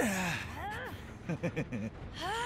はあ。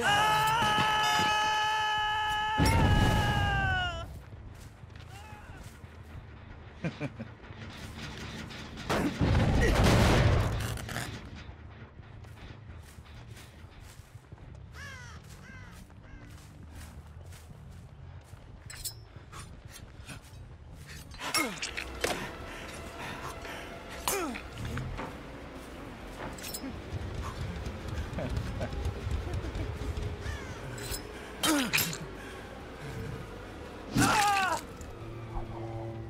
Ah!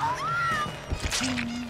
Thank you.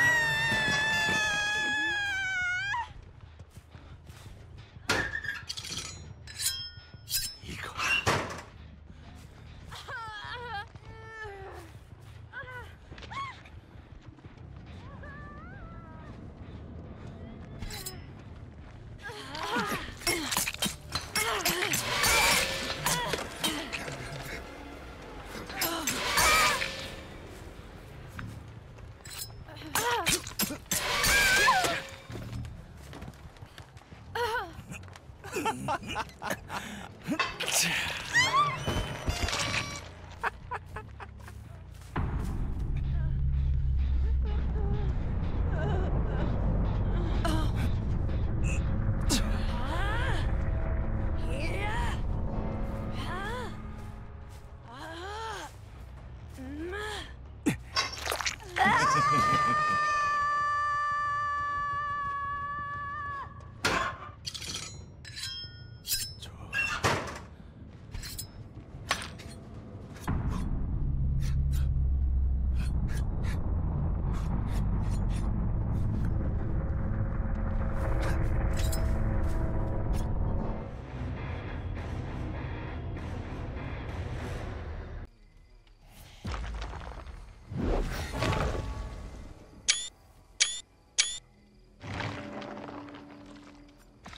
Ha ha ha!